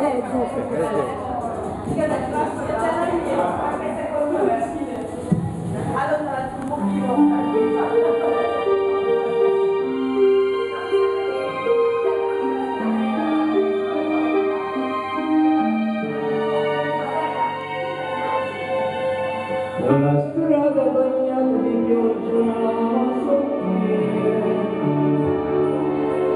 La strada bagnata di pioggia sottile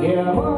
Yeah.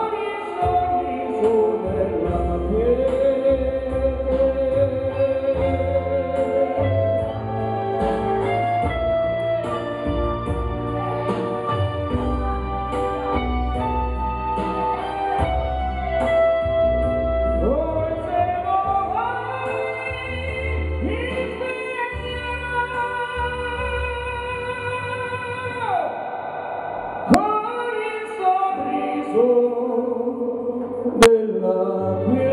love